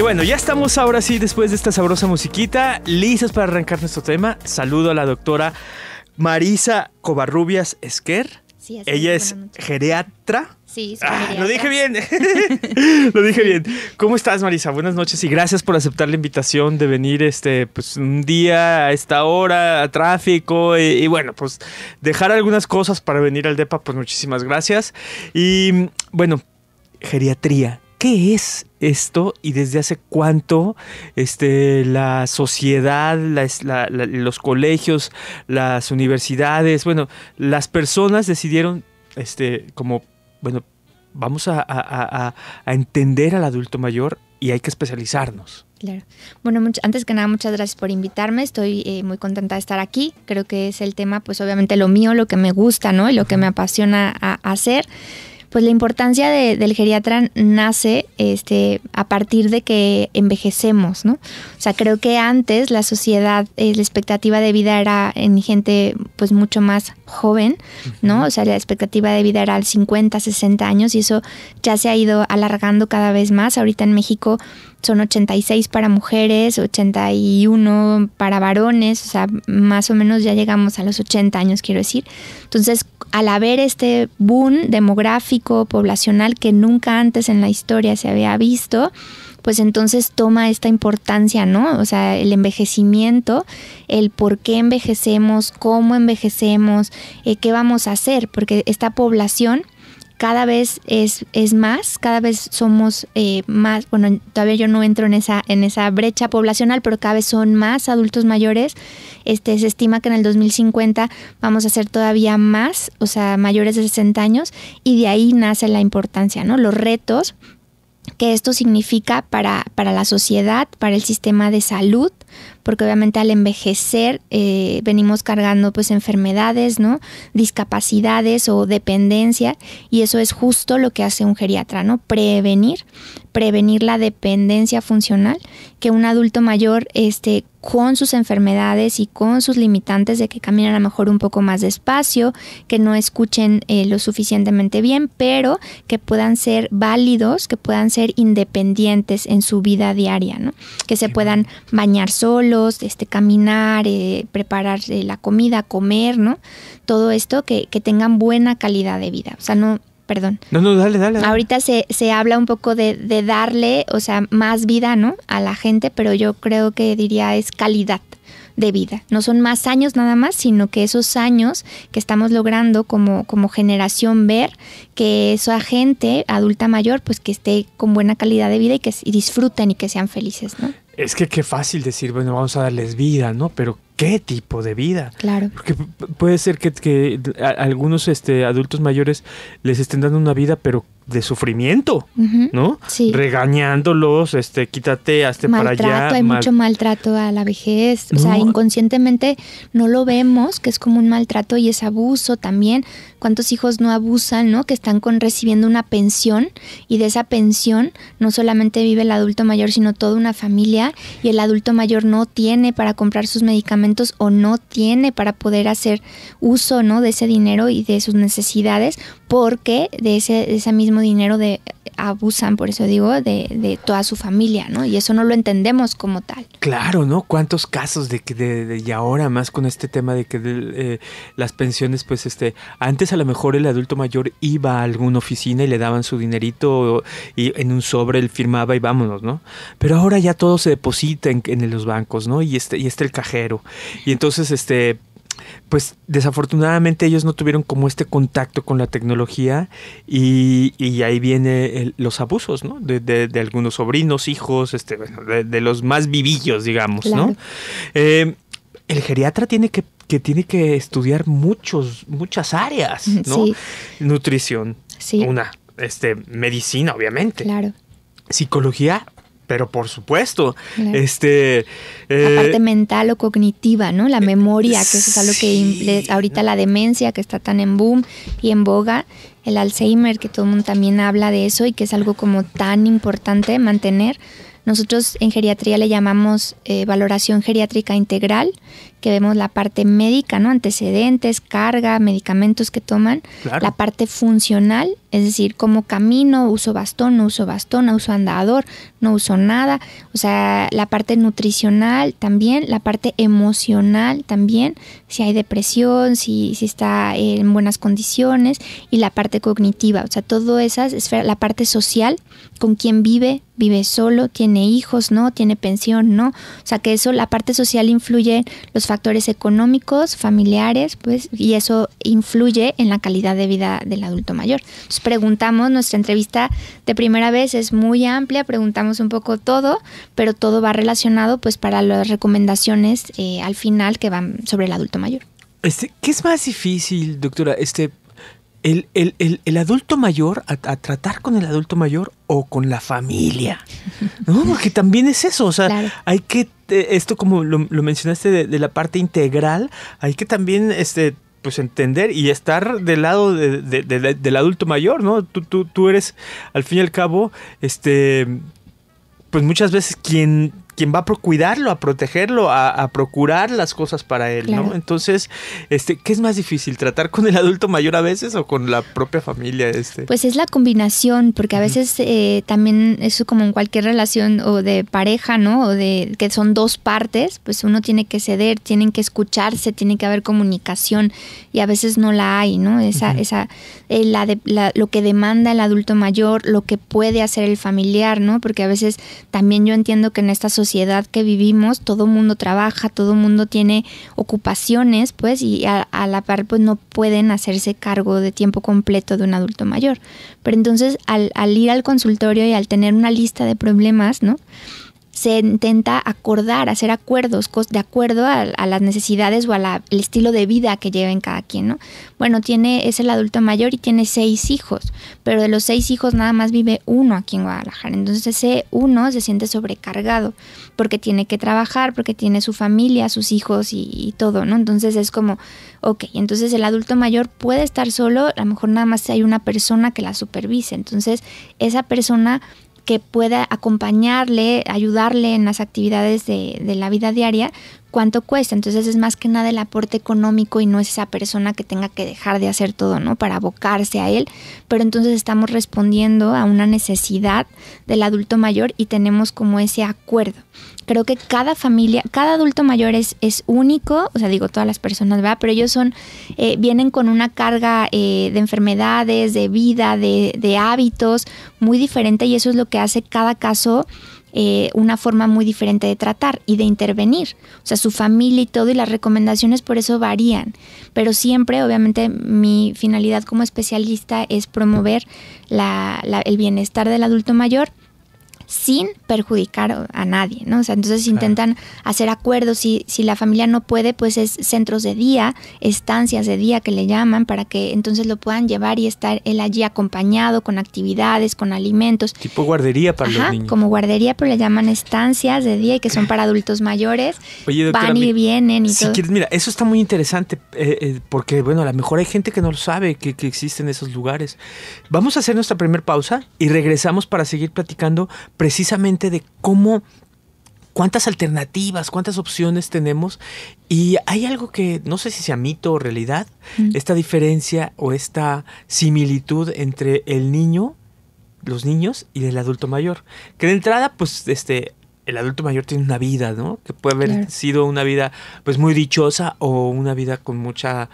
Y bueno, ya estamos ahora sí, después de esta sabrosa musiquita, listos para arrancar nuestro tema. Saludo a la doctora Marisa Covarrubias Esquer. Sí, Ella es geriatra. Sí, ah, lo dije bien. lo dije bien. ¿Cómo estás, Marisa? Buenas noches y gracias por aceptar la invitación de venir este, pues, un día a esta hora, a tráfico y, y, bueno, pues dejar algunas cosas para venir al DEPA, pues muchísimas gracias. Y bueno, geriatría. ¿Qué es esto y desde hace cuánto este, la sociedad, los colegios, las universidades, bueno, las personas decidieron este, como bueno, vamos a, entender al adulto mayor y hay que especializarnos. Claro. Bueno, mucho, antes que nada, muchas gracias por invitarme. Estoy eh, muy contenta de estar aquí. Creo que es el tema, pues obviamente lo mío, lo que me gusta, ¿no? Y lo que me apasiona hacer pues la importancia de, del geriatra nace este, a partir de que envejecemos, ¿no? O sea, creo que antes la sociedad, eh, la expectativa de vida era en gente pues mucho más joven, ¿no? O sea, la expectativa de vida era al 50, 60 años y eso ya se ha ido alargando cada vez más. Ahorita en México son 86 para mujeres, 81 para varones, o sea, más o menos ya llegamos a los 80 años, quiero decir. Entonces, al haber este boom demográfico, poblacional que nunca antes en la historia se había visto, pues entonces toma esta importancia, ¿no? O sea, el envejecimiento, el por qué envejecemos, cómo envejecemos, eh, qué vamos a hacer, porque esta población cada vez es, es más, cada vez somos eh, más, bueno, todavía yo no entro en esa, en esa brecha poblacional, pero cada vez son más adultos mayores. Este, se estima que en el 2050 vamos a ser todavía más, o sea, mayores de 60 años, y de ahí nace la importancia, ¿no? Los retos que esto significa para, para la sociedad, para el sistema de salud, porque obviamente al envejecer eh, venimos cargando pues enfermedades, ¿no? Discapacidades o dependencia y eso es justo lo que hace un geriatra, ¿no? Prevenir, prevenir la dependencia funcional, que un adulto mayor este, con sus enfermedades y con sus limitantes de que caminen a lo mejor un poco más despacio, que no escuchen eh, lo suficientemente bien, pero que puedan ser válidos, que puedan ser independientes en su vida diaria, ¿no? Que se puedan bañar solos, este, caminar, eh, preparar eh, la comida, comer, ¿no? Todo esto que, que tengan buena calidad de vida. O sea, no, perdón. No, no, dale, dale. Ahorita se, se habla un poco de, de, darle, o sea, más vida, ¿no? A la gente, pero yo creo que diría es calidad de vida. No son más años nada más, sino que esos años que estamos logrando como, como generación ver que esa gente adulta mayor, pues que esté con buena calidad de vida y que y disfruten y que sean felices, ¿no? Es que qué fácil decir, bueno, vamos a darles vida, ¿no? Pero ¿qué tipo de vida? Claro. Porque puede ser que, algunos este, adultos mayores les estén dando una vida, pero de sufrimiento, ¿no? Sí. Regañándolos, este, quítate, hazte para allá. Hay mucho maltrato a la vejez. O sea, inconscientemente no lo vemos, que es como un maltrato y es abuso también. ¿Cuántos hijos no abusan, no? Que están con recibiendo una pensión y de esa pensión no solamente vive el adulto mayor, sino toda una familia y el adulto mayor no tiene para comprar sus medicamentos o no tiene para poder hacer uso, ¿no? De ese dinero y de sus necesidades porque de ese, de ese dinero de abusan, por eso digo, de, de, toda su familia, ¿no? Y eso no lo entendemos como tal. Claro, ¿no? ¿Cuántos casos de que de, y ahora más con este tema de que eh, las pensiones, pues este, antes a lo mejor el adulto mayor iba a alguna oficina y le daban su dinerito y en un sobre él firmaba y vámonos, ¿no? Pero ahora ya todo se deposita en, en los bancos, ¿no? Y este, y este el cajero. Y entonces, este, pues desafortunadamente ellos no tuvieron como este contacto con la tecnología y, y ahí vienen los abusos, ¿no? De, de, de, algunos sobrinos, hijos, este, de, de, los más vivillos, digamos, claro. ¿no? Eh, el geriatra tiene que, que, tiene que estudiar muchos, muchas áreas, ¿no? Sí. Nutrición, sí. una, este, medicina, obviamente. Claro. Psicología, pero por supuesto, claro. este... Eh, la parte mental o cognitiva, ¿no? La memoria, que eso es algo sí. que ahorita la demencia que está tan en boom y en boga, el Alzheimer, que todo el mundo también habla de eso y que es algo como tan importante mantener. Nosotros en geriatría le llamamos eh, valoración geriátrica integral, que vemos la parte médica, ¿no? Antecedentes, carga, medicamentos que toman, la parte funcional, es decir, cómo camino, uso bastón, no uso bastón, no uso andador, no uso nada, o sea, la parte nutricional también, la parte emocional también, si hay depresión, si, si está en buenas condiciones, y la parte cognitiva, o sea, todo esas, la parte social, con quién vive, vive solo, tiene hijos, ¿no? Tiene pensión, ¿no? O sea que eso, la parte social influye los factores económicos, familiares, pues, y eso influye en la calidad de vida del adulto mayor. Entonces preguntamos, nuestra entrevista de primera vez es muy amplia, preguntamos un poco todo, pero todo va relacionado pues para las recomendaciones eh, al final que van sobre el adulto mayor. Este, ¿Qué es más difícil, doctora? Este, el, el, el, adulto mayor, a, tratar con el adulto mayor o con la familia. ¿no? Porque también es eso, o sea, hay que, eh, esto como lo, mencionaste de, la parte integral, hay que también este, pues entender y estar del lado de, del adulto mayor, ¿no? Tú, tú, tú eres, al fin y al cabo, este, pues muchas veces quien quien va a cuidarlo, a protegerlo, a, procurar las cosas para él, ¿no? Entonces, este, ¿qué es más difícil? ¿Tratar con el adulto mayor a veces o con la propia familia? Este? Pues es la combinación, porque a veces eh, también eso como en cualquier relación o de pareja, ¿no? O de que son dos partes, pues uno tiene que ceder, tienen que escucharse, tiene que haber comunicación y a veces no la hay, ¿no? Esa, esa, eh, la de, lo que demanda el adulto mayor, lo que puede hacer el familiar, ¿no? Porque a veces también yo entiendo que en esta sociedad que vivimos, todo mundo trabaja, todo mundo tiene ocupaciones, pues, y a, la par, pues, no pueden hacerse cargo de tiempo completo de un adulto mayor. Pero entonces, al, al ir al consultorio y al tener una lista de problemas, ¿no? Se intenta acordar, hacer acuerdos de acuerdo a, las necesidades o al estilo de vida que lleven cada quien, ¿no? Bueno, tiene, es el adulto mayor y tiene seis hijos, pero de los seis hijos nada más vive uno aquí en Guadalajara. Entonces ese uno se siente sobrecargado porque tiene que trabajar, porque tiene su familia, sus hijos y, todo, ¿no? Entonces es como, ok, entonces el adulto mayor puede estar solo, a lo mejor nada más hay una persona que la supervise. Entonces esa persona que pueda acompañarle, ayudarle en las actividades de, la vida diaria, cuánto cuesta. Entonces es más que nada el aporte económico y no es esa persona que tenga que dejar de hacer todo, ¿no? Para abocarse a él. Pero entonces estamos respondiendo a una necesidad del adulto mayor y tenemos como ese acuerdo creo que cada familia, cada adulto mayor es, es único, o sea, digo todas las personas, ¿verdad? Pero ellos son, eh, vienen con una carga eh, de enfermedades, de vida, de, de, hábitos muy diferente y eso es lo que hace cada caso eh, una forma muy diferente de tratar y de intervenir. O sea, su familia y todo y las recomendaciones por eso varían. Pero siempre, obviamente, mi finalidad como especialista es promover la, el bienestar del adulto mayor sin perjudicar a nadie, ¿no? O sea, entonces intentan hacer acuerdos, si, si la familia no puede, pues es centros de día, estancias de día que le llaman, para que entonces lo puedan llevar y estar él allí acompañado con actividades, con alimentos. Tipo guardería para los niños. como guardería, pero le llaman estancias de día y que son para adultos mayores. Van y vienen y si Quieres, mira, eso está muy interesante eh, eh, porque, bueno, a lo mejor hay gente que no lo sabe que, que existen esos lugares. Vamos a hacer nuestra primera pausa y regresamos para seguir platicando precisamente de cómo cuántas alternativas, cuántas opciones tenemos. Y hay algo que no sé si sea mito o realidad, mm. esta diferencia o esta similitud entre el niño, los niños y el adulto mayor. Que de entrada, pues, este, el adulto mayor tiene una vida, ¿no? Que puede haber sido una vida, pues, muy dichosa o una vida con mucha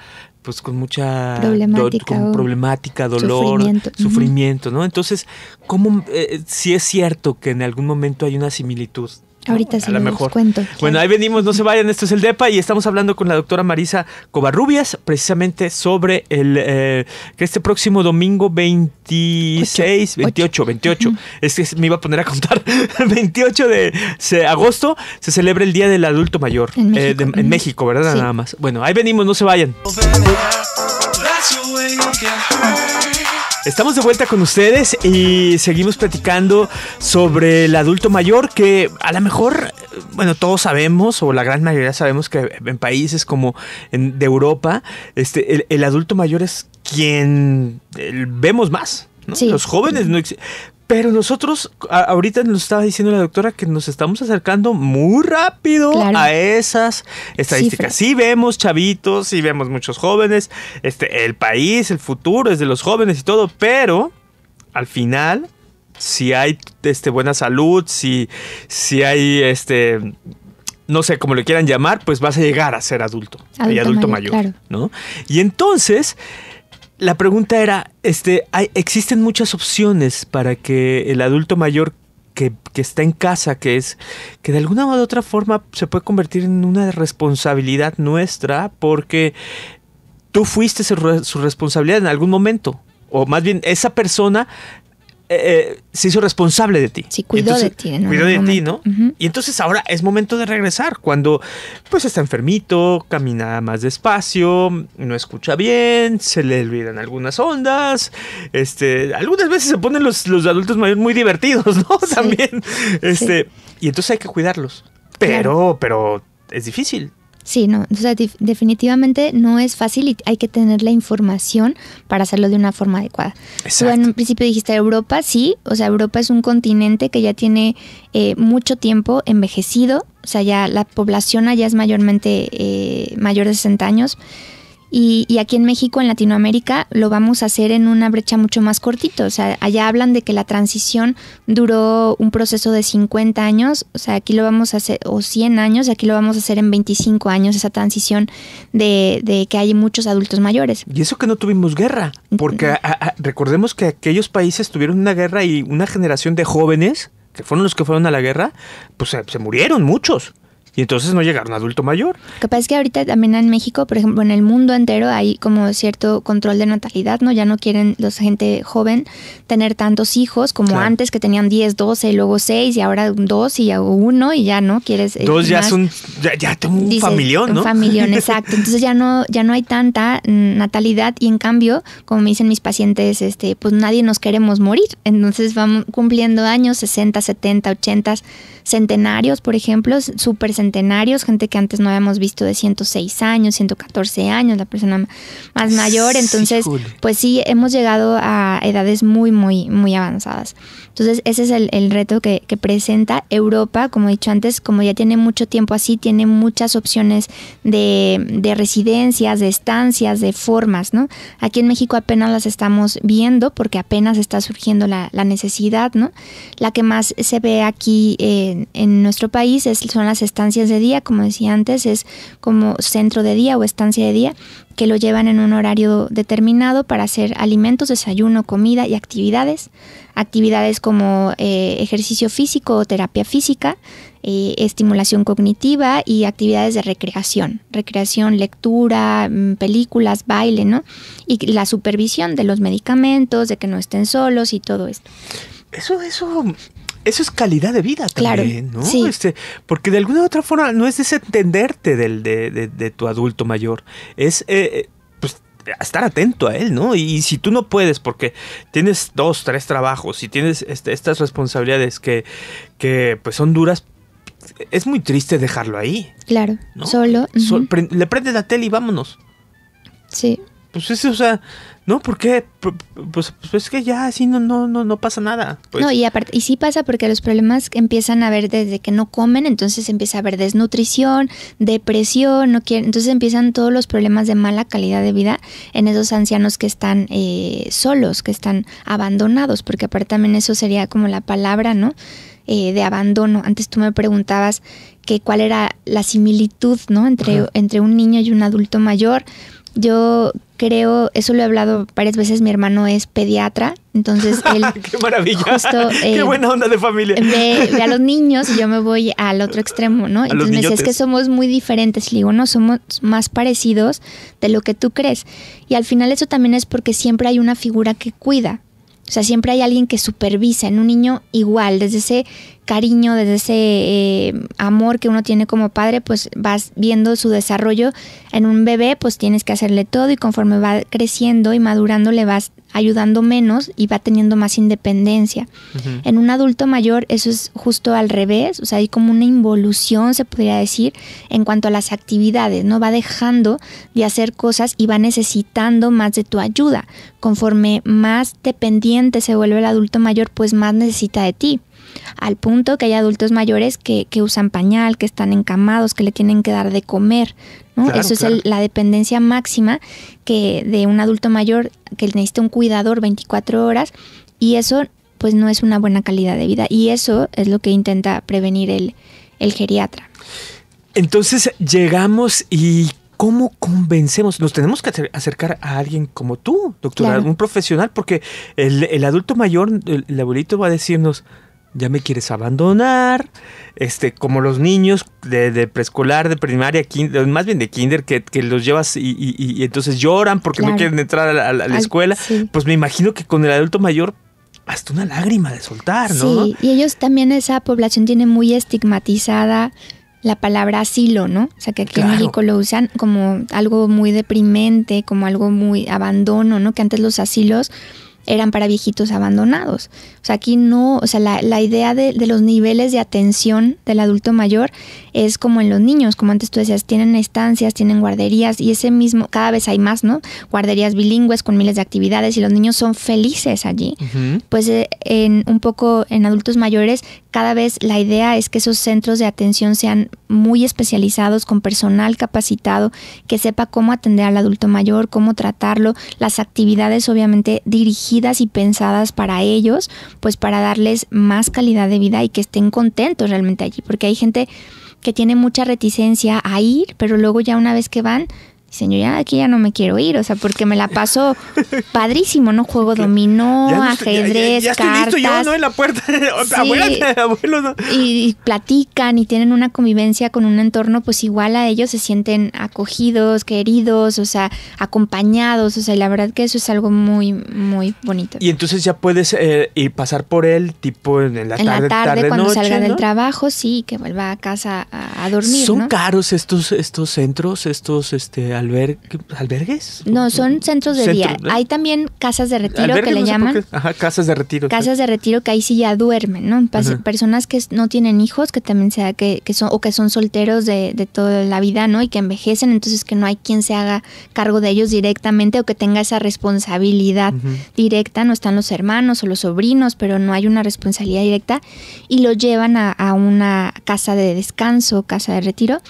pues con mucha problemática, dolor, sufrimiento, ¿no? Entonces, ¿cómo, eh, si es cierto que en algún momento hay una similitud Ahorita sí, a lo mejor. cuento. Bueno, ahí venimos, no se vayan, esto es el DEPA y estamos hablando con la doctora Marisa Covarrubias precisamente sobre el eh, que este próximo domingo 26, 28, 28, es que me iba a poner a contar, 28 de agosto se celebra el Día del Adulto Mayor en eh, México, ¿verdad? Nada más. Bueno, ahí venimos, no se vayan. Estamos de vuelta con ustedes y seguimos platicando sobre el adulto mayor que a lo mejor, bueno, todos sabemos o la gran mayoría sabemos que en países como en, de Europa, este, el, adulto mayor es quien vemos más. Los jóvenes no Pero nosotros, ahorita nos estaba diciendo la doctora que nos estamos acercando muy rápido a esas estadísticas. Sí vemos chavitos, sí vemos muchos jóvenes, este, el país, el futuro es de los jóvenes y todo, pero al final, si hay este, buena salud, si, si hay este no sé cómo le quieran llamar, pues vas a llegar a ser adulto, adulto, adulto mayor, ¿no? Y entonces, la pregunta era, este, hay, existen muchas opciones para que el adulto mayor que, está en casa, que es que de alguna u otra forma se puede convertir en una responsabilidad nuestra, porque tú fuiste su responsabilidad en algún momento, o más bien esa persona eh, eh, se hizo responsable de ti. Sí, cuidó de ti. cuidó de ti, ¿no? Y entonces ahora es momento de regresar, cuando pues está enfermito, camina más despacio, no escucha bien, se le olvidan algunas ondas, este, algunas veces se ponen los, adultos mayores muy divertidos, ¿no? También, este, y entonces hay que cuidarlos. Pero, pero es difícil. Sí, no, o sea, definitivamente no es fácil y hay que tener la información para hacerlo de una forma adecuada. Tú en un principio dijiste Europa, sí, o sea, Europa es un continente que ya tiene eh, mucho tiempo envejecido, o sea, ya la población allá es mayormente eh, mayor de 60 años. Y, aquí en México, en Latinoamérica, lo vamos a hacer en una brecha mucho más cortito. O sea, allá hablan de que la transición duró un proceso de 50 años, o sea, aquí lo vamos a hacer, o 100 años, aquí lo vamos a hacer en 25 años, esa transición de, de que hay muchos adultos mayores. Y eso que no tuvimos guerra, porque recordemos que aquellos países tuvieron una guerra y una generación de jóvenes, que fueron los que fueron a la guerra, pues se murieron muchos y entonces no llegaron a adulto mayor. Pasa es que ahorita también en México, por ejemplo, en el mundo entero hay como cierto control de natalidad, ¿no? Ya no quieren los gente joven tener tantos hijos como antes que tenían 10, 12 y luego 6 y ahora 2 y uno y ya no quieres... Eh, dos ya son, ya, ya tengo un familión, ¿no? Un familión, exacto. Entonces ya no, ya no hay tanta natalidad y en cambio, como me dicen mis pacientes, este, pues nadie nos queremos morir. Entonces vamos cumpliendo años, 60, 70, 80 centenarios, por ejemplo, super centenarios, gente que antes no habíamos visto de 106 años, 114 años, la persona más mayor. Entonces, pues sí, hemos llegado a edades muy, muy, muy avanzadas. Entonces, ese es el, reto que, presenta Europa, como he dicho antes, como ya tiene mucho tiempo así, tiene muchas opciones de, residencias, de estancias, de formas, ¿no? Aquí en México apenas las estamos viendo porque apenas está surgiendo la, necesidad, ¿no? La que más se ve aquí en, nuestro país es, son las estancias de día, como decía antes, es como centro de día o estancia de día, que lo llevan en un horario determinado para hacer alimentos, desayuno, comida y actividades. Actividades como eh, ejercicio físico o terapia física, eh, estimulación cognitiva y actividades de recreación. Recreación, lectura, mm, películas, baile, ¿no? Y la supervisión de los medicamentos, de que no estén solos y todo esto. Eso, eso eso es calidad de vida también, claro, ¿no? Sí. Este, porque de alguna u otra forma no es desentenderte del, de, de, tu adulto mayor, es eh, eh, pues, estar atento a él, ¿no? Y, si tú no puedes porque tienes dos, tres trabajos y tienes este, estas responsabilidades que, que pues son duras, es muy triste dejarlo ahí. Claro, solo. le prendes la tele y vámonos. Sí. Pues eso, o sea, no, ¿por qué? Pues, pues, es que ya así no, no, no, no pasa nada. Pues. No, y aparte, y sí pasa porque los problemas empiezan a ver desde que no comen, entonces empieza a haber desnutrición, depresión, no quieren, entonces empiezan todos los problemas de mala calidad de vida en esos ancianos que están eh, solos, que están abandonados, porque aparte también eso sería como la palabra, ¿no? Eh, de abandono. Antes tú me preguntabas que cuál era la similitud, ¿no? Entre, entre un niño y un adulto mayor. Yo creo, eso lo he hablado varias veces, mi hermano es pediatra, entonces él... ¡Qué maravilla! ¡Qué eh, buena onda de familia! Ve, a los niños y yo me voy al otro extremo, ¿no? entonces me dice, es que somos muy diferentes. Le digo, no, somos más parecidos de lo que tú crees. Y al final eso también es porque siempre hay una figura que cuida. O sea, siempre hay alguien que supervisa en un niño igual, desde ese cariño, desde ese eh, amor que uno tiene como padre, pues vas viendo su desarrollo. En un bebé, pues tienes que hacerle todo y conforme va creciendo y madurando, le vas ayudando menos y va teniendo más independencia. En un adulto mayor eso es justo al revés, o sea, hay como una involución, se podría decir, en cuanto a las actividades, ¿no? Va dejando de hacer cosas y va necesitando más de tu ayuda. Conforme más dependiente se vuelve el adulto mayor, pues más necesita de ti al punto que hay adultos mayores que, usan pañal, que están encamados, que le tienen que dar de comer. ¿no? Eso es la dependencia máxima que de un adulto mayor que necesita un cuidador 24 horas y eso pues no es una buena calidad de vida y eso es lo que intenta prevenir el, el geriatra. Entonces llegamos y ¿cómo convencemos? Nos tenemos que acercar a alguien como tú, doctora, un profesional, porque el, el adulto mayor, el, abuelito va a decirnos, ya me quieres abandonar, este, como los niños de, preescolar, de primaria, más bien de kinder, que, los llevas y, entonces lloran porque no quieren entrar a la, escuela, pues me imagino que con el adulto mayor hasta una lágrima de soltar, ¿no? Sí, y ellos también, esa población tiene muy estigmatizada la palabra asilo, ¿no? O sea, que aquí en México lo usan como algo muy deprimente, como algo muy abandono, ¿no? Que antes los asilos eran para viejitos abandonados. O sea, aquí no, o sea, la, la idea de, de, los niveles de atención del adulto mayor es como en los niños, como antes tú decías, tienen estancias, tienen guarderías y ese mismo, cada vez hay más, ¿no? Guarderías bilingües con miles de actividades y los niños son felices allí. Pues eh, en un poco en adultos mayores, cada vez la idea es que esos centros de atención sean muy especializados, con personal capacitado, que sepa cómo atender al adulto mayor, cómo tratarlo, las actividades obviamente dirigidas y pensadas para ellos, pues para darles más calidad de vida y que estén contentos realmente allí, porque hay gente que tiene mucha reticencia a ir, pero luego ya una vez que van, Señor, ya aquí ya no me quiero ir, o sea, porque me la paso padrísimo, ¿no? Juego dominó, ajedrez, ya, ya, cartas. Listo yo, ¿no? En la puerta, y, platican y tienen una convivencia con un entorno, pues igual a ellos se sienten acogidos, queridos, o sea, acompañados, o sea, la verdad que eso es algo muy, muy bonito. Y entonces ya puedes eh, ir pasar por él, tipo en la tarde, En la tarde, cuando salga del trabajo, sí, que vuelva a casa a, dormir, ¿Son caros estos, estos centros, estos, este, albergues. No, son centros de día. Hay también casas de retiro que le llaman. Ajá, casas de retiro. Casas de retiro que ahí sí ya duermen, ¿no? Personas que no tienen hijos, que también sea que, que, son o que son solteros de, de, toda la vida, ¿no? Y que envejecen, entonces que no hay quien se haga cargo de ellos directamente o que tenga esa responsabilidad directa. No están los hermanos o los sobrinos, pero no hay una responsabilidad directa y lo llevan a, a una casa de descanso, casa de retiro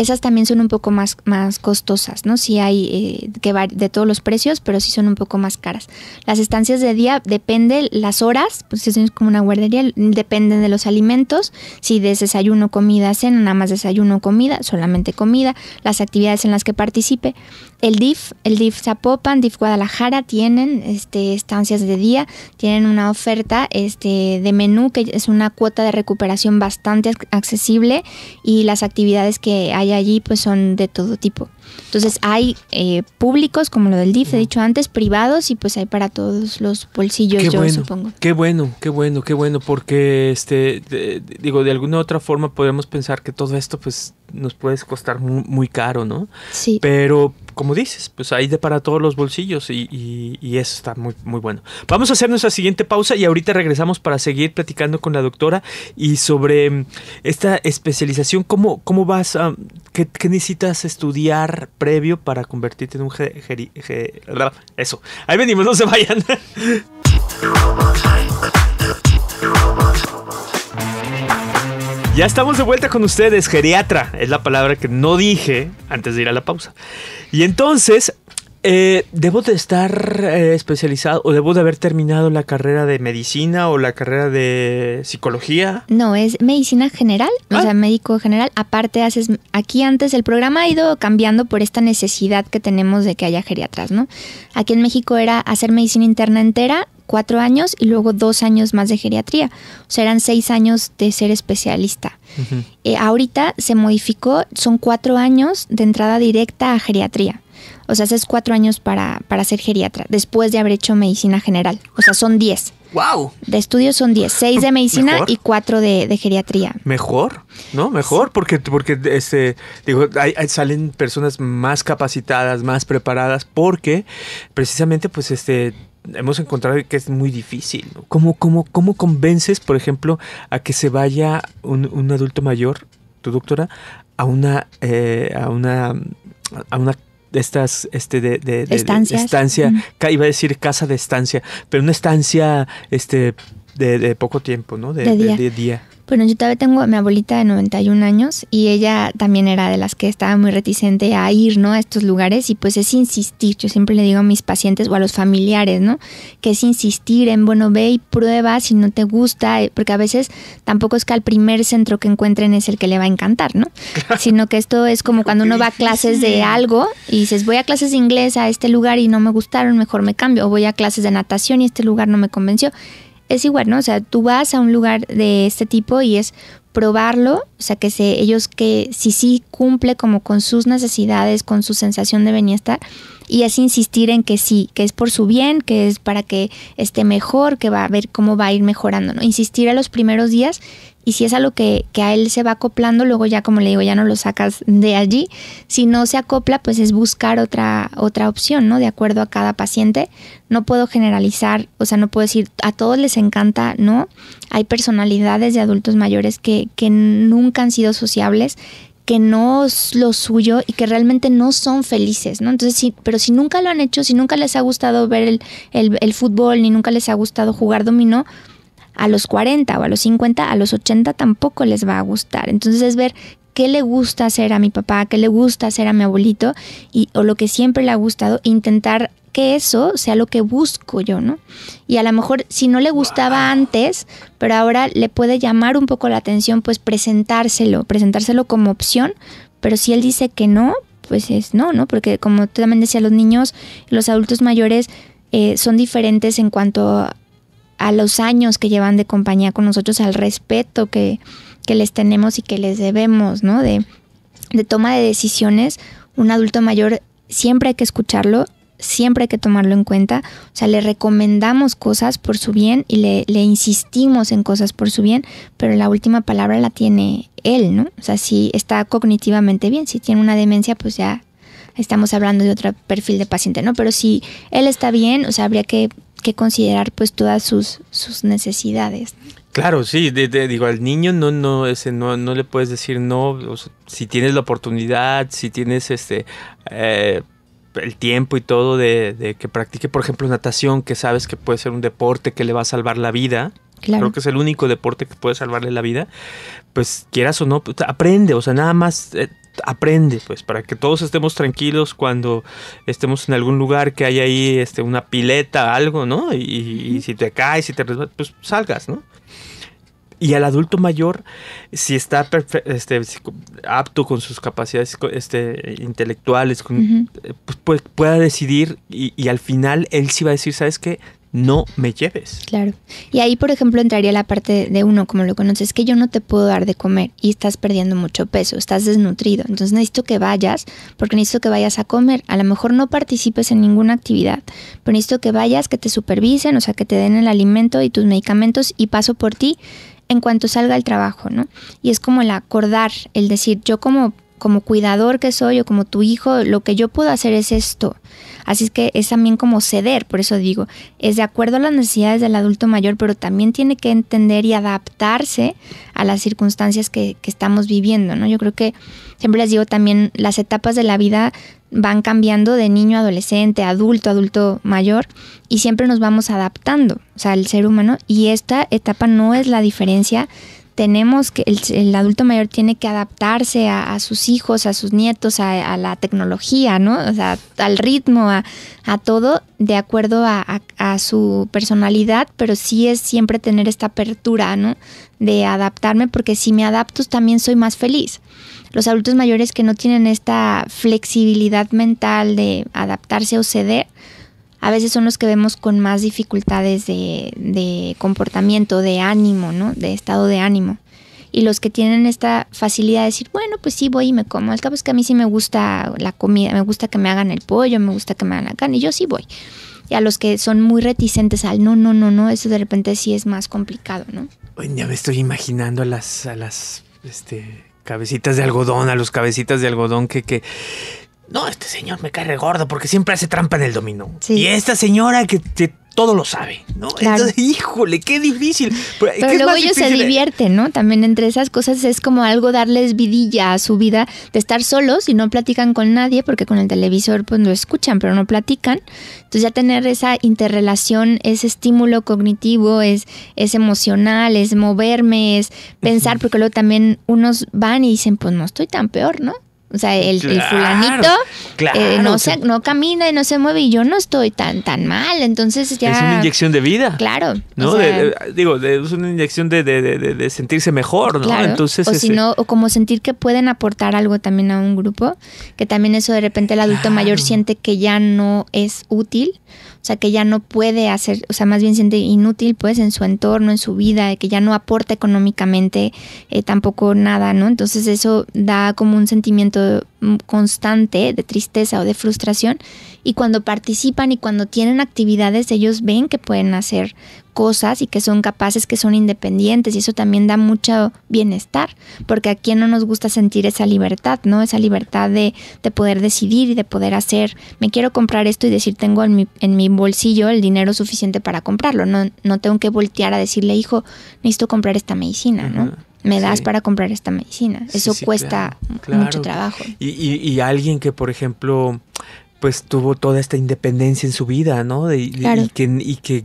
esas también son un poco más, más costosas, ¿no? Sí hay eh, que de todos los precios, pero sí son un poco más caras. Las estancias de día depende las horas, pues si es como una guardería, dependen de los alimentos, si de desayuno, comida, cena, nada más desayuno, comida, solamente comida, las actividades en las que participe. El DIF, el DIF Zapopan, DIF Guadalajara tienen este, estancias de día, tienen una oferta este, de menú que es una cuota de recuperación bastante accesible y las actividades que hay allí pues son de todo tipo. Entonces hay eh, públicos, como lo del DIF, he dicho antes, privados y pues hay para todos los bolsillos, yo supongo. Qué bueno, qué bueno, qué bueno, porque este, digo, de alguna otra forma podemos pensar que todo esto pues nos puede costar muy, caro, ¿no? Sí. Pero como dices, pues hay de para todos los bolsillos y, y, eso está muy, muy bueno. Vamos a hacer nuestra siguiente pausa y ahorita regresamos para seguir platicando con la doctora y sobre mm, esta especialización, cómo, cómo vas, a, qué, necesitas estudiar previo para convertirte en un... eso, ahí venimos, no se vayan. Ya estamos de vuelta con ustedes, geriatra, es la palabra que no dije antes de ir a la pausa. Y entonces, eh, ¿Debo de estar eh, especializado o debo de haber terminado la carrera de medicina o la carrera de psicología? No, es medicina general, o ah. sea, médico general. Aparte, haces aquí antes el programa ha ido cambiando por esta necesidad que tenemos de que haya geriatras, ¿no? Aquí en México era hacer medicina interna entera cuatro años y luego dos años más de geriatría. O sea, eran seis años de ser especialista. Eh, ahorita se modificó, son cuatro años de entrada directa a geriatría. O sea, haces cuatro años para, para ser geriatra, después de haber hecho medicina general. O sea, son diez. ¡Wow! De estudios son diez. Seis de medicina y cuatro de, de, geriatría. Mejor, ¿no? Mejor, porque, porque este, digo, salen personas más capacitadas, más preparadas, porque precisamente, pues, este hemos encontrado que es muy difícil. ¿no? ¿Cómo, cómo, cómo convences, por ejemplo, a que se vaya un, un adulto mayor, tu doctora, a una, eh, a una, a una de estas este de, de, de estancia mm. iba a decir casa de estancia pero una estancia este de, poco tiempo no de, día. Bueno, yo todavía tengo a mi abuelita de 91 años y ella también era de las que estaba muy reticente a ir, ¿no? A estos lugares y pues es insistir, yo siempre le digo a mis pacientes o a los familiares, ¿no? Que es insistir en, bueno, ve y prueba si no te gusta, eh, porque a veces tampoco es que al primer centro que encuentren es el que le va a encantar, ¿no? Sino que esto es como cuando uno va a clases de algo y dices, voy a clases de inglés a este lugar y no me gustaron, mejor me cambio, o voy a clases de natación y este lugar no me convenció es igual, ¿no? O sea, tú vas a un lugar de este tipo y es probarlo, o sea, que se, ellos que si sí cumple como con sus necesidades, con su sensación de bienestar, y es insistir en que sí, que es por su bien, que es para que esté mejor, que va a ver cómo va a ir mejorando, ¿no? Insistir a los primeros días y si es algo que, que a él se va acoplando, luego ya como le digo, ya no lo sacas de allí. Si no se acopla, pues es buscar otra, otra opción, ¿no? De acuerdo a cada paciente. No puedo generalizar, o sea, no puedo decir a todos les encanta, ¿no? Hay personalidades de adultos mayores que, que nunca han sido sociables que no es lo suyo y que realmente no son felices, ¿no? Entonces, sí, pero si nunca lo han hecho, si nunca les ha gustado ver el, el, el fútbol, ni nunca les ha gustado jugar dominó, a los 40 o a los 50, a los 80 tampoco les va a gustar. Entonces es ver qué le gusta hacer a mi papá, qué le gusta hacer a mi abuelito y o lo que siempre le ha gustado, intentar que eso sea lo que busco yo, ¿no? Y a lo mejor si no le gustaba antes, pero ahora le puede llamar un poco la atención, pues presentárselo, presentárselo como opción, pero si él dice que no, pues es no, ¿no? Porque como tú también decías, los niños, los adultos mayores eh, son diferentes en cuanto a los años que llevan de compañía con nosotros, al respeto que, que les tenemos y que les debemos, ¿no? De, de toma de decisiones, un adulto mayor siempre hay que escucharlo, siempre hay que tomarlo en cuenta. O sea, le recomendamos cosas por su bien y le, le, insistimos en cosas por su bien, pero la última palabra la tiene él, ¿no? O sea, si está cognitivamente bien, si tiene una demencia, pues ya estamos hablando de otro perfil de paciente, ¿no? Pero si él está bien, o sea, habría que que considerar pues todas sus, sus necesidades. Claro, sí, digo, al niño no, no, ese, no, no le puedes decir no, si tienes la oportunidad, si tienes este eh, el tiempo y todo de, que practique, por ejemplo, natación, que sabes que puede ser un deporte que le va a salvar la vida. Claro. Creo que es el único deporte que puede salvarle la vida. Pues quieras o no, pues, aprende, o sea, nada más eh, aprende, pues, para que todos estemos tranquilos cuando estemos en algún lugar que haya ahí este, una pileta, algo, ¿no? Y, si te caes, si te resbalas, pues salgas, ¿no? Y al adulto mayor, si está este, apto con sus capacidades este, intelectuales, pues, pueda decidir y, y, al final él sí va a decir, ¿sabes qué? no me lleves. Claro. Y ahí, por ejemplo, entraría la parte de uno, como lo conoces, que yo no te puedo dar de comer y estás perdiendo mucho peso, estás desnutrido. Entonces necesito que vayas, porque necesito que vayas a comer. A lo mejor no participes en ninguna actividad, pero necesito que vayas, que te supervisen, o sea, que te den el alimento y tus medicamentos y paso por ti en cuanto salga el trabajo, ¿no? Y es como el acordar, el decir, yo como como cuidador que soy o como tu hijo, lo que yo puedo hacer es esto. Así es que es también como ceder, por eso digo, es de acuerdo a las necesidades del adulto mayor, pero también tiene que entender y adaptarse a las circunstancias que, que estamos viviendo, ¿no? Yo creo que siempre les digo también, las etapas de la vida van cambiando de niño adolescente, adulto, adulto mayor, y siempre nos vamos adaptando, o sea, el ser humano, y esta etapa no es la diferencia tenemos que, el, adulto mayor tiene que adaptarse a, sus hijos, a sus nietos, a, la tecnología, ¿no? O sea, al ritmo, a, todo de acuerdo a, su personalidad, pero sí es siempre tener esta apertura, ¿no? De adaptarme, porque si me adapto también soy más feliz. Los adultos mayores que no tienen esta flexibilidad mental de adaptarse o ceder, a veces son los que vemos con más dificultades de, comportamiento, de ánimo, ¿no? De estado de ánimo. Y los que tienen esta facilidad de decir, bueno, pues sí voy y me como. Al cabo es que a mí sí me gusta la comida, me gusta que me hagan el pollo, me gusta que me hagan la carne, y yo sí voy. Y a los que son muy reticentes al no, no, no, no, eso de repente sí es más complicado, ¿no? ya me estoy imaginando a las, a las, este, cabecitas de algodón, a los cabecitas de algodón que, que no, este señor me cae gordo porque siempre hace trampa en el dominó. Y esta señora que, todo lo sabe, ¿no? Entonces, híjole, qué difícil. Pero, luego ellos se divierten, ¿no? También entre esas cosas es como algo darles vidilla a su vida de estar solos y no platican con nadie, porque con el televisor pues lo escuchan, pero no platican. Entonces ya tener esa interrelación, ese estímulo cognitivo, es, es emocional, es moverme, es pensar, porque luego también unos van y dicen, pues no estoy tan peor, ¿no? O sea, el, fulanito eh, no, se, no camina y no se mueve y yo no estoy tan tan mal. Entonces ya... Es una inyección de vida. Claro. ¿no? digo, es una inyección de, sentirse mejor, ¿no? Entonces, o, si no, o como sentir que pueden aportar algo también a un grupo, que también eso de repente el adulto mayor siente que ya no es útil o sea, que ya no puede hacer, o sea, más bien siente inútil pues en su entorno, en su vida, que ya no aporta económicamente eh, tampoco nada, ¿no? Entonces eso da como un sentimiento mm, constante de tristeza o de frustración y cuando participan y cuando tienen actividades ellos ven que pueden hacer cosas y que son capaces, que son independientes y eso también da mucho bienestar, porque a no nos gusta sentir esa libertad, ¿no? Esa libertad de, de, poder decidir y de poder hacer, me quiero comprar esto y decir, tengo en mi, en mi bolsillo el dinero suficiente para comprarlo, no, no tengo que voltear a decirle, hijo, necesito comprar esta medicina, ¿no? Me das para comprar esta medicina. Eso cuesta mucho trabajo. Y, y, alguien que, por ejemplo, pues tuvo toda esta independencia en su vida, ¿no? y, que, y que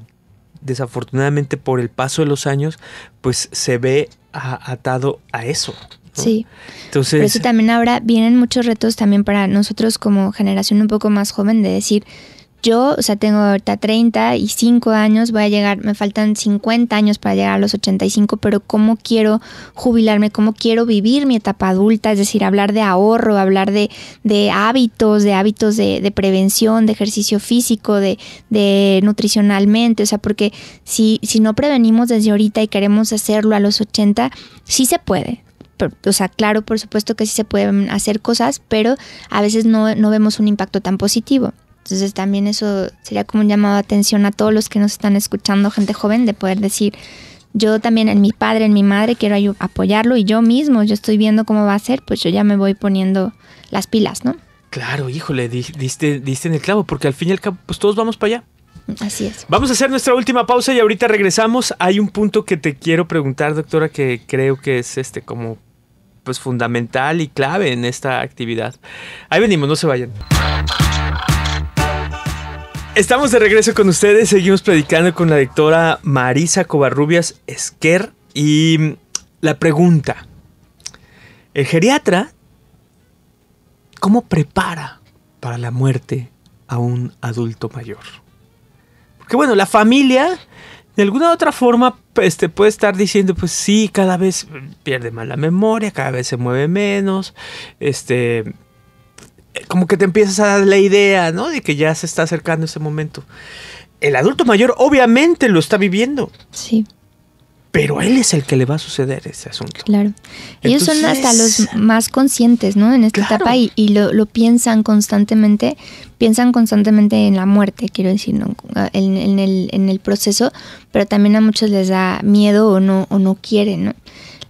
desafortunadamente por el paso de los años, pues se ve atado a eso. Sí. Entonces. Por eso también ahora vienen muchos retos también para nosotros como generación un poco más joven de decir, yo, o sea, tengo ahorita 35 años, voy a llegar, me faltan 50 años para llegar a los 85, pero ¿cómo quiero jubilarme? ¿Cómo quiero vivir mi etapa adulta? Es decir, hablar de ahorro, hablar de, de hábitos, de hábitos de, prevención, de ejercicio físico, de, de nutricionalmente, o sea, porque si, si no prevenimos desde ahorita y queremos hacerlo a los 80, sí se puede, o sea, claro, por supuesto que sí se pueden hacer cosas, pero a veces no, no, vemos un impacto tan positivo. Entonces también eso sería como un llamado de atención a todos los que nos están escuchando, gente joven, de poder decir, yo también en mi padre, en mi madre, quiero apoyarlo y yo mismo, yo estoy viendo cómo va a ser, pues yo ya me voy poniendo las pilas, ¿no? Claro, híjole, diste, diste en el clavo, porque al fin y al cabo, pues todos vamos para allá. Así es. Vamos a hacer nuestra última pausa y ahorita regresamos. Hay un punto que te quiero preguntar, doctora, que creo que es este como pues fundamental y clave en esta actividad. Ahí venimos, no se vayan. Estamos de regreso con ustedes, seguimos predicando con la doctora Marisa Covarrubias Esquer y la pregunta, ¿el geriatra cómo prepara para la muerte a un adulto mayor? Porque bueno, la familia de alguna u otra forma este, puede estar diciendo, pues sí, cada vez pierde más la memoria, cada vez se mueve menos, este, como que te empiezas a dar la idea, ¿no? De que ya se está acercando ese momento. El adulto mayor obviamente lo está viviendo. Sí. Pero él es el que le va a suceder ese asunto. Claro. Ellos son hasta los más conscientes, ¿no? En esta etapa y, lo, piensan constantemente, piensan constantemente en la muerte, quiero decir, ¿no? en, el, en el proceso, pero también a muchos les da miedo o no, o no quieren, ¿no?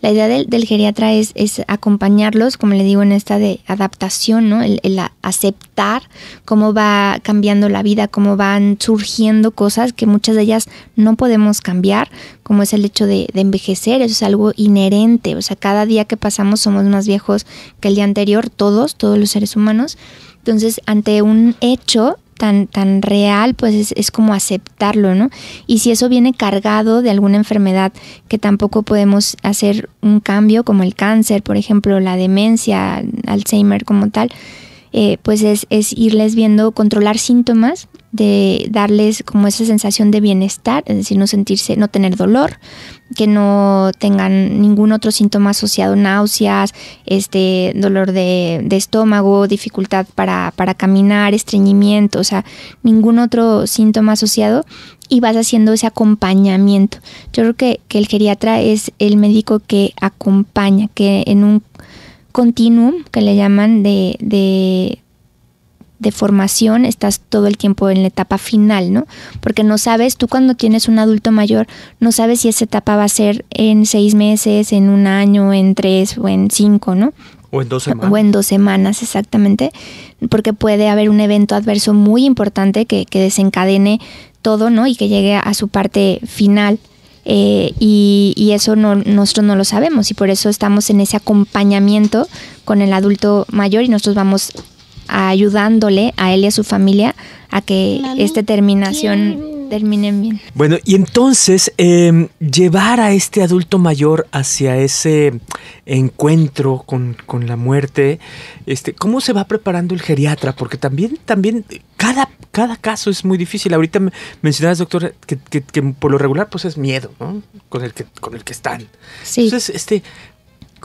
La idea del, geriatra es, acompañarlos, como le digo, en esta de adaptación, ¿no? El, aceptar cómo va cambiando la vida, cómo van surgiendo cosas que muchas de ellas no podemos cambiar, como es el hecho de, de envejecer, eso es algo inherente, o sea, cada día que pasamos somos más viejos que el día anterior, todos, todos los seres humanos. Entonces, ante un hecho tan, tan real, pues es, como aceptarlo, ¿no? Y si eso viene cargado de alguna enfermedad que tampoco podemos hacer un cambio, como el cáncer, por ejemplo, la demencia, Alzheimer como tal, eh, pues es, es irles viendo, controlar síntomas, de darles como esa sensación de bienestar, es decir, no sentirse, no tener dolor, que no tengan ningún otro síntoma asociado, náuseas, este, dolor de, estómago, dificultad para, caminar, estreñimiento, o sea, ningún otro síntoma asociado y vas haciendo ese acompañamiento. Yo creo que, que el geriatra es el médico que acompaña, que en un continuum que le llaman de, de de formación estás todo el tiempo en la etapa final, ¿no? Porque no sabes, tú cuando tienes un adulto mayor, no sabes si esa etapa va a ser en seis meses, en un año, en tres o en cinco, ¿no? O en dos semanas. O en dos semanas, exactamente. Porque puede haber un evento adverso muy importante que, que desencadene todo, ¿no? Y que llegue a su parte final. Eh, y, eso no, nosotros no lo sabemos y por eso estamos en ese acompañamiento con el adulto mayor y nosotros vamos ayudándole a él y a su familia a que esta terminación terminen bien. Bueno, y entonces em, llevar a este adulto mayor hacia ese encuentro con, la muerte, este, ¿cómo se va preparando el geriatra? Porque también, también cada, cada caso es muy difícil. Ahorita mencionabas, doctor, que, que, por lo regular pues es miedo, ¿no? Con el que, con el que están. Sí. Entonces, este,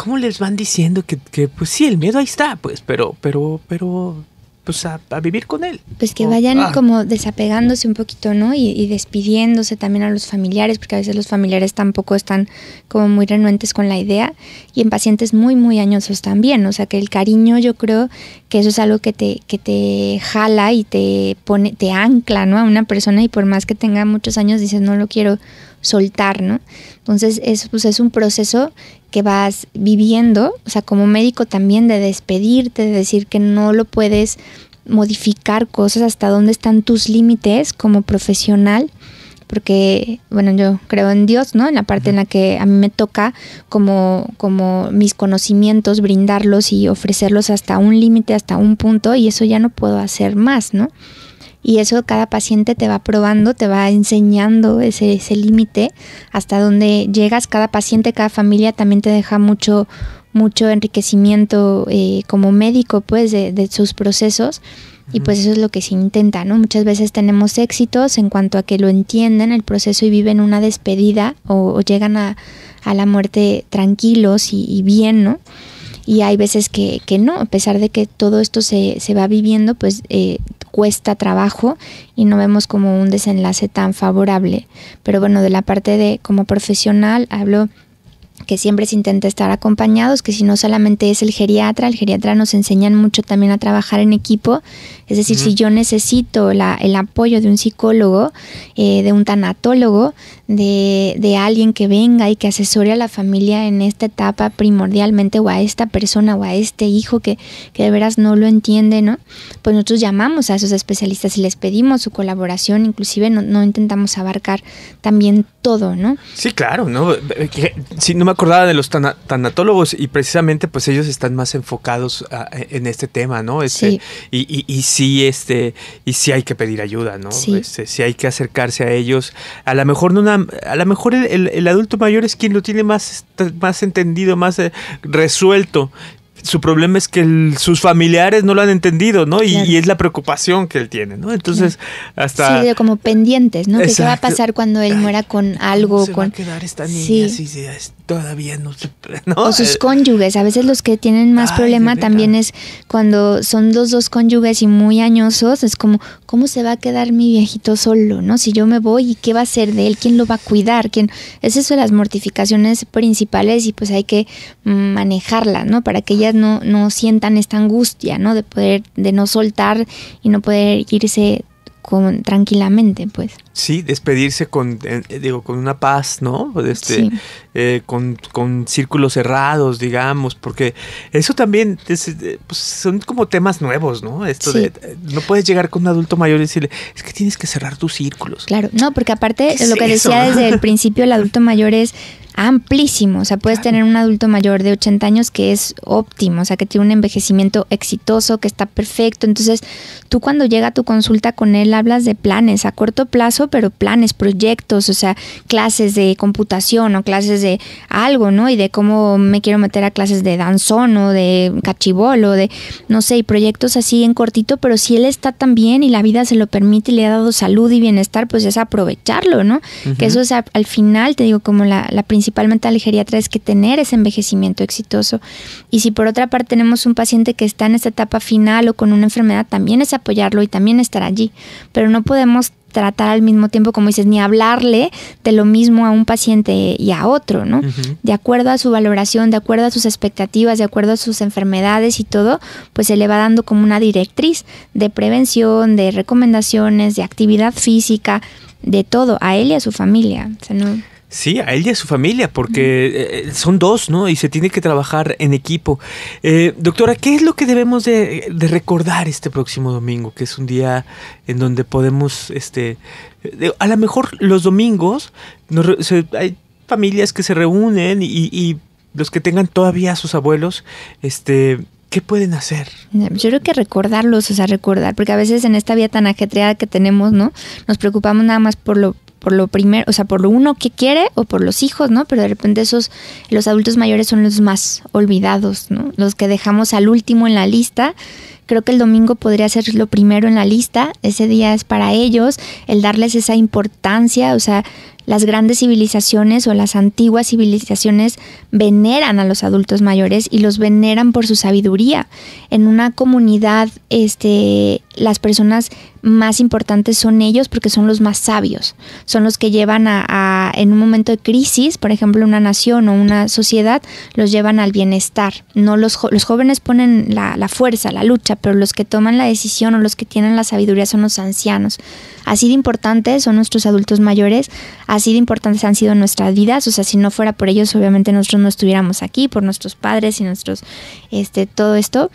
¿cómo les van diciendo que, que, pues sí, el miedo ahí está, pues, pero, pero, pero pues a, vivir con él. Pues que vayan ah. como desapegándose un poquito, ¿no? Y, despidiéndose también a los familiares, porque a veces los familiares tampoco están como muy renuentes con la idea. Y en pacientes muy, muy añosos también. O sea que el cariño yo creo que eso es algo que te, que te jala y te pone, te ancla, ¿no? A una persona y por más que tenga muchos años dices, no lo quiero soltar, ¿no? Entonces, es, pues es un proceso que vas viviendo, o sea, como médico también de despedirte, de decir que no lo puedes modificar cosas, hasta dónde están tus límites como profesional, porque, bueno, yo creo en Dios, ¿no? En la parte en la que a mí me toca como, como mis conocimientos, brindarlos y ofrecerlos hasta un límite, hasta un punto, y eso ya no puedo hacer más, ¿no? Y eso cada paciente te va probando, te va enseñando ese, ese límite hasta donde llegas, cada paciente, cada familia también te deja mucho, mucho enriquecimiento eh, como médico pues de, de sus procesos y pues eso es lo que se intenta, ¿no? Muchas veces tenemos éxitos en cuanto a que lo entienden el proceso y viven una despedida o, llegan a, a, la muerte tranquilos y, y bien, ¿no? Y hay veces que, que, no, a pesar de que todo esto se, se va viviendo, pues eh, cuesta trabajo y no vemos como un desenlace tan favorable. Pero bueno, de la parte de como profesional hablo que siempre se intenta estar acompañados, que si no solamente es el geriatra, el geriatra nos enseñan mucho también a trabajar en equipo, es decir, si yo necesito la, el apoyo de un psicólogo, eh, de un tanatólogo, de, de, alguien que venga y que asesore a la familia en esta etapa primordialmente o a esta persona o a este hijo que, que de veras no lo entiende, ¿no? Pues nosotros llamamos a esos especialistas y les pedimos su colaboración, inclusive no, no intentamos abarcar también todo, ¿no? Sí, claro, ¿no? Si no me acordaba de los tanatólogos y precisamente pues ellos están más enfocados ah, en este tema, ¿no? Este, sí. Y, y, sí, este, y sí hay que pedir ayuda, ¿no? Sí. Este, sí hay que acercarse a ellos. A lo mejor no una, a lo mejor el, adulto mayor es quien lo tiene más, más entendido, más eh, resuelto su problema es que sus familiares no lo han entendido, ¿no? Y, es la preocupación que él tiene, ¿no? Entonces, hasta... Sí, como pendientes, ¿no? ¿Qué va a pasar cuando él muera con algo? se con... va a quedar esta niña sí todavía no se... ¿no? O sus cónyuges, a veces los que tienen más problema también es cuando son los dos cónyuges y muy añosos, es como, ¿cómo se va a quedar mi viejito solo, no? Si yo me voy, ¿y qué va a hacer de él? ¿Quién lo va a cuidar? ¿Quién? Es eso de las mortificaciones principales y pues hay que manejarlas, ¿no? Para que ellas no, no sientan esta angustia, ¿no? De poder, de no soltar y no poder irse con, tranquilamente, pues. Sí, despedirse con, eh, digo, con una paz, ¿no? Este, eh, con, con, círculos cerrados, digamos, porque eso también eh, pues, son como temas nuevos, ¿no? Esto de, no puedes llegar con un adulto mayor y decirle, es que tienes que cerrar tus círculos. Claro, no, porque aparte, lo que decía desde el principio, el adulto mayor es amplísimo. O sea, puedes tener un adulto mayor de 80 años que es óptimo, o sea, que tiene un envejecimiento exitoso, que está perfecto. Entonces, tú cuando llega a tu consulta con él hablas de planes a corto plazo, pero planes, proyectos, o sea, clases de computación o clases de algo, ¿no? Y de cómo me quiero meter a clases de danzón o de cachibol o de, no sé, y proyectos así en cortito, pero si él está tan bien y la vida se lo permite y le ha dado salud y bienestar, pues es aprovecharlo, ¿no? Que eso es al final, te digo, como la, la principalmente al geriatra es que tener ese envejecimiento exitoso. Y si por otra parte tenemos un paciente que está en esta etapa final o con una enfermedad, también es apoyarlo y también estar allí. Pero no podemos tratar al mismo tiempo, como dices, ni hablarle de lo mismo a un paciente y a otro, ¿no? De acuerdo a su valoración, de acuerdo a sus expectativas, de acuerdo a sus enfermedades y todo, pues se le va dando como una directriz de prevención, de recomendaciones, de actividad física, de todo, a él y a su familia. O sea, no... Sí, a él y a su familia, porque eh, son dos, ¿no? Y se tiene que trabajar en equipo. Eh, doctora, ¿qué es lo que debemos de, recordar este próximo domingo? Que es un día en donde podemos, este, a lo mejor los domingos hay familias que se reúnen y, y, los que tengan todavía a sus abuelos, este, ¿qué pueden hacer? Yo creo que recordarlos, o sea, recordar, porque a veces en esta vida tan ajetreada que tenemos, ¿no? Nos preocupamos nada más por lo por lo primero, o sea, por lo uno que quiere o por los hijos, ¿no? Pero de repente esos, los adultos mayores son los más olvidados, ¿no? Los que dejamos al último en la lista. Creo que el domingo podría ser lo primero en la lista. Ese día es para ellos, el darles esa importancia, o sea, las grandes civilizaciones o las antiguas civilizaciones veneran a los adultos mayores y los veneran por su sabiduría. En una comunidad, este, las personas más importantes son ellos porque son los más sabios, son los que llevan a, en un momento de crisis, por ejemplo, una nación o una sociedad, los llevan al bienestar. No los, los jóvenes ponen la, la fuerza, la lucha, pero los que toman la decisión o los que tienen la sabiduría son los ancianos. Así de importantes son nuestros adultos mayores, así de importantes han sido nuestras vidas, o sea, si no fuera por ellos, obviamente nosotros no estuviéramos aquí, por nuestros padres y nuestros, este, todo esto,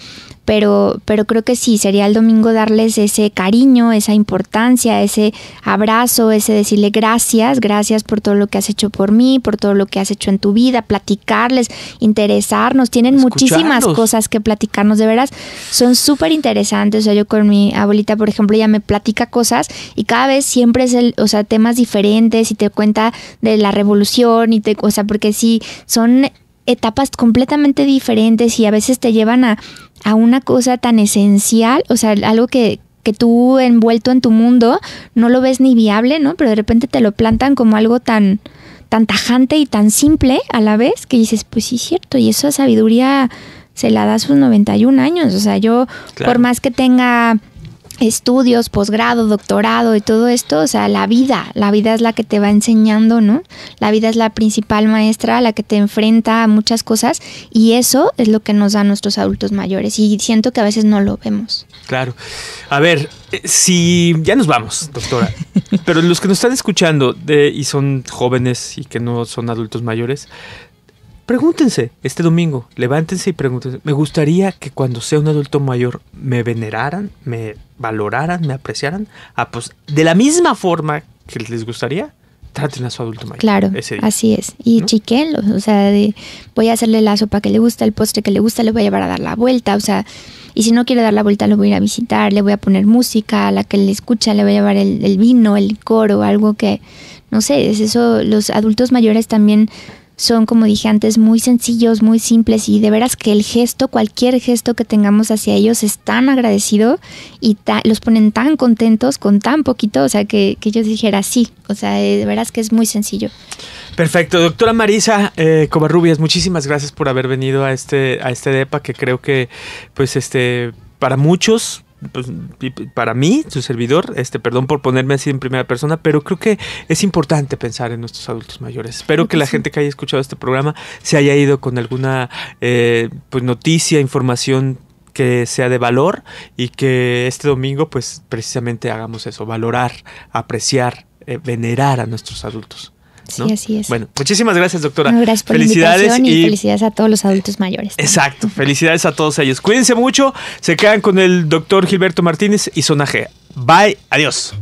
pero, pero creo que sí, sería el domingo darles ese cariño, esa importancia, ese abrazo, ese decirle gracias, gracias por todo lo que has hecho por mí, por todo lo que has hecho en tu vida, platicarles, interesarnos, tienen muchísimas cosas que platicarnos, de veras, son súper interesantes, o sea, yo con mi abuelita, por ejemplo, ella me platica cosas y cada vez siempre es el, o sea, temas diferentes y te cuenta de la revolución y te, o sea, porque sí, son etapas completamente diferentes y a veces te llevan a, a una cosa tan esencial, o sea, algo que, que tú envuelto en tu mundo no lo ves ni viable, ¿no? Pero de repente te lo plantan como algo tan, tan tajante y tan simple a la vez que dices, pues sí es cierto, y esa sabiduría se la da a sus 91 años, o sea, yo por más que tenga estudios, posgrado, doctorado y todo esto, o sea, la vida, la vida es la que te va enseñando, ¿no? La vida es la principal maestra, la que te enfrenta a muchas cosas y eso es lo que nos da nuestros adultos mayores y siento que a veces no lo vemos. Claro. A ver, eh, si ya nos vamos, doctora, pero los que nos están escuchando de, y son jóvenes y que no son adultos mayores, Pregúntense este domingo, levántense y pregúntense. Me gustaría que cuando sea un adulto mayor me veneraran, me valoraran, me apreciaran. Ah, pues de la misma forma que les gustaría, traten a su adulto mayor. Claro, así es. Y ¿no? o sea, voy a hacerle la sopa que le gusta, el postre que le gusta, le voy a llevar a dar la vuelta, o sea, y si no quiere dar la vuelta, lo voy a ir a visitar, le voy a poner música, a la que le escucha, le voy a llevar el, el vino, el coro, algo que, no sé, es eso, los adultos mayores también son, como dije antes, muy sencillos, muy simples y de veras que el gesto, cualquier gesto que tengamos hacia ellos es tan agradecido y los ponen tan contentos con tan poquito, o sea, que, yo dijera sí, o sea, de veras que es muy sencillo. Perfecto, doctora Marisa eh, Covarrubias, muchísimas gracias por haber venido a este a este DEPA que creo que pues este para muchos pues, para mí, su servidor, este, perdón por ponerme así en primera persona, pero creo que es importante pensar en nuestros adultos mayores. Espero que la gente que haya escuchado este programa se haya ido con alguna eh, pues noticia, información que sea de valor y que este domingo pues precisamente hagamos eso, valorar, apreciar, eh, venerar a nuestros adultos. Sí, así es. Bueno, muchísimas gracias, doctora. gracias por felicidades y, felicidades a todos los adultos mayores. Exacto, felicidades a todos ellos. Cuídense mucho, se quedan con el doctor Gilberto Martínez y Sonaje. Bye, adiós.